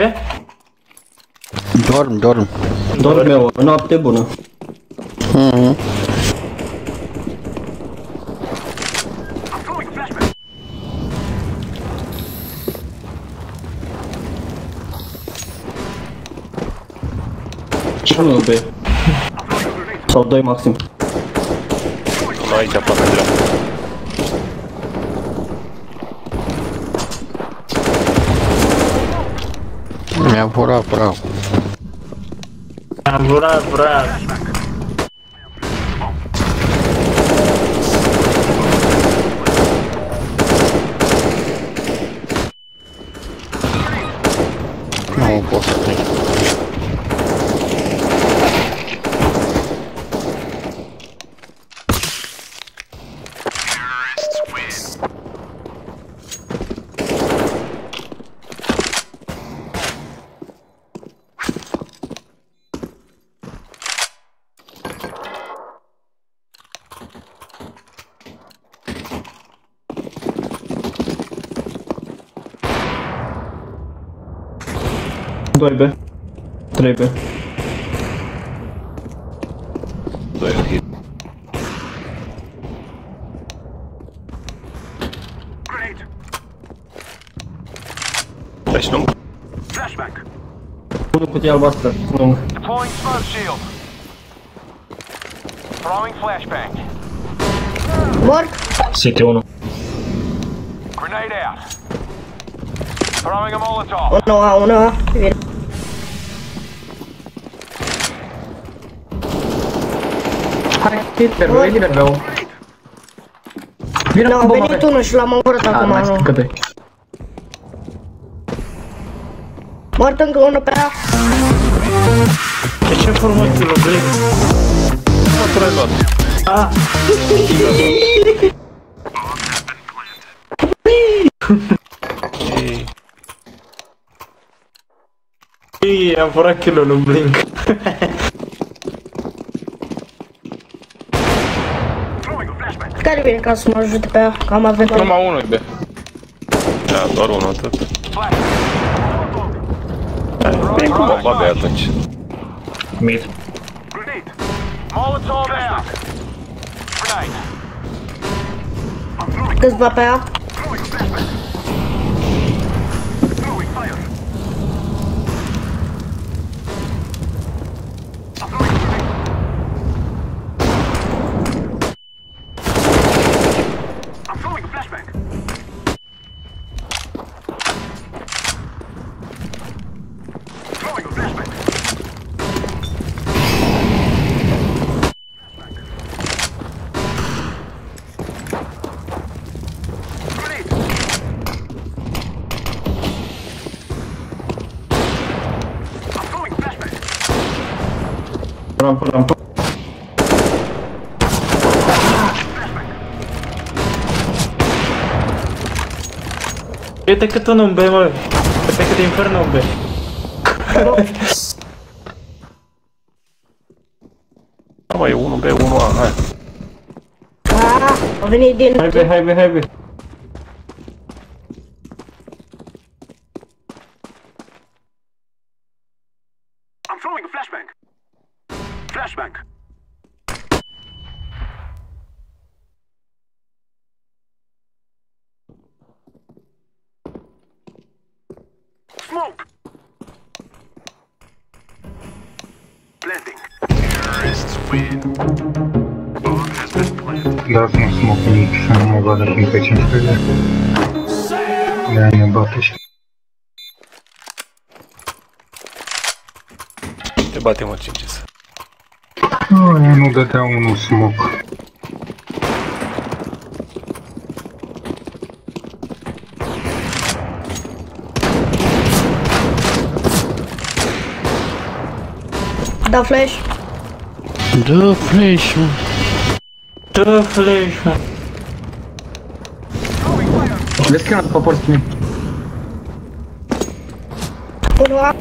C'è? Dorm, dorm. Dorme ora, notte buona. Mm -hmm. Çıkmıyor be. Soldayım Maxim. Kolay yapamadılar. меня пора, пора. Ура, ура. Ну, после. 2B. 3B. 2 hit. Deci nu? Flashback. Unul cutie albastră, lung. Deploying smoke shield. Throwing flashbang. Mort. CT1. Grenade out. Throwing a molotov. 1A, 1A. Hai, Peter, vei liber, beau. Vine Nu, cu a bomba venit pe. unul și l-am omorât Ah, acum. nice, nu. încă doi. Mort încă unul pe A. De ce frumos te lovesc? Mă, tu l-ai luat. Ah! Ei, Ii, am furat kill-ul lui Blink. Care vine ca să mă ajute pe A? Că am avut Numai unul de. Da, doar unul atât. Vine cu bomba de atunci. Mid. Molotov out. Grenade. câțiva pe A. Pronto, até que cât não umbe, mă. Uite cât infern umbe. Da, mă, e 1B1A, hai. Ah, a venit din... Hai, be, hai, be, hai, be. I'm throwing a flashbang. Flashbang. Smoke! Blending. Terrorists win. Bomb has been planted. Jasno, smoke niczym, mogła dać mi 50 chwilę. Ja nie Ой, ну да да, он смог. Да, флеш. Да, флеш. Да, флеш. Лески надо попортить. Ура.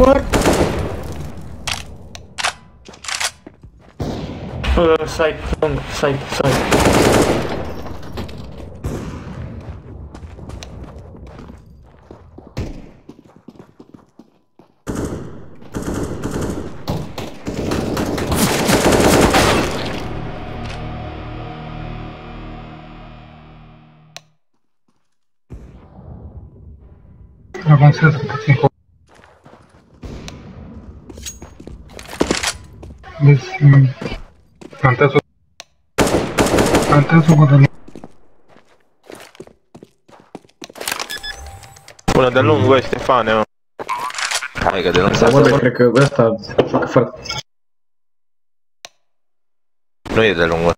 What? Uh, side, side, side. Alguns Tant'è solo... Tant'è solo... Una da lungo è Stefano. Carica, devo andare. Questa fa fare. Noi è da lungo.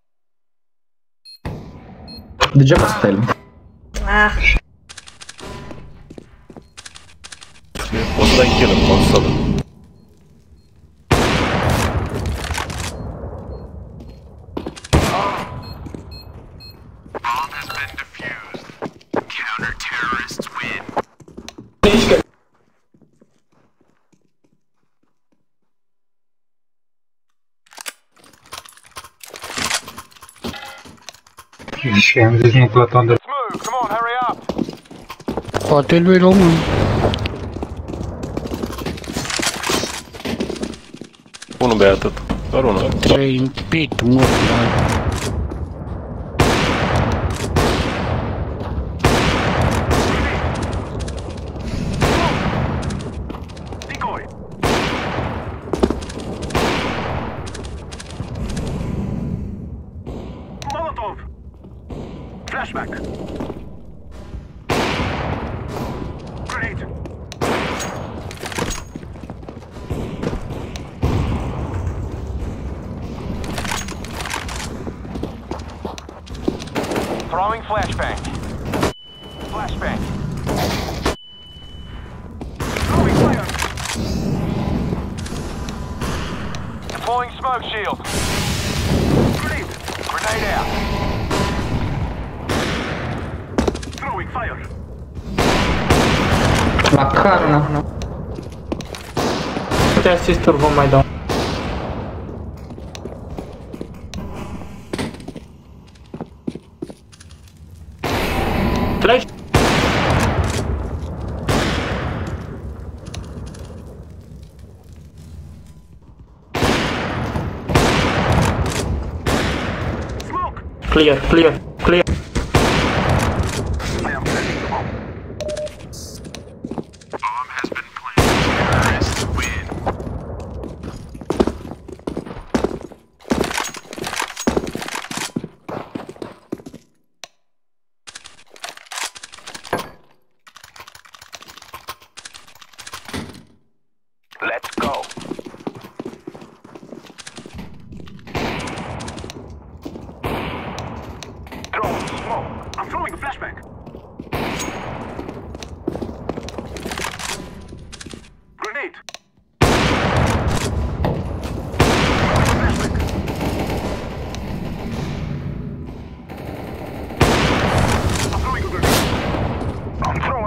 Di già castello. Ah. Posso anch'io non posso. Și am zis nu plăton de... Let's move. Come on, hurry up. Poate lui român. Unul bea atât. Doar unul. Trei în pit, mă, Flashback. Throwing flashbang. Flashbang. Deploying smoke shield. Grenade. Grenade out. Макар нахрен. Putea să turbo mai dau. Clear, clear.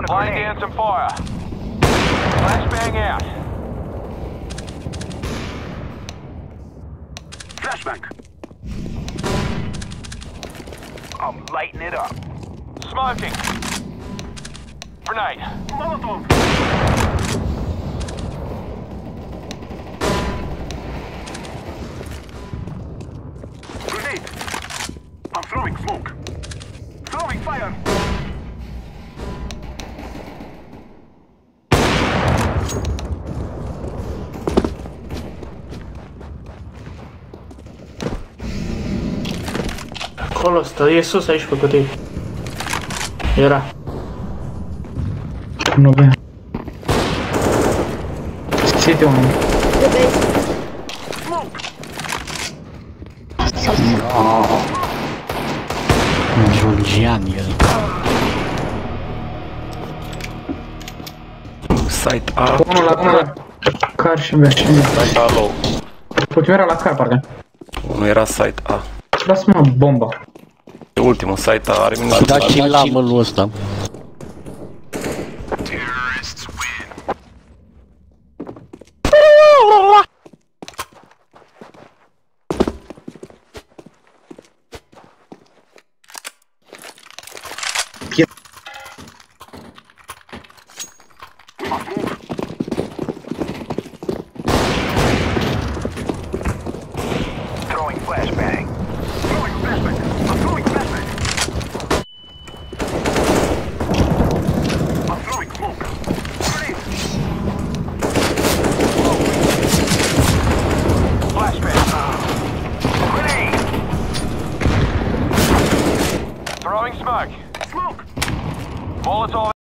Grenade. I'm throwing a Laying down some fire. Flashbang out. Flashbang. I'm lighting it up. Smoking. Grenade. Molotov. acolo, stă, e sus aici pe cutii. Era. Nu bine. City unul. Georgian el. Site A. Unul la unul la car și B. Site A low. Ultimul era la car, parcă. Nu era site A. Lasă-mă bomba. E ultimul site A are minus Da și la mălul ăsta.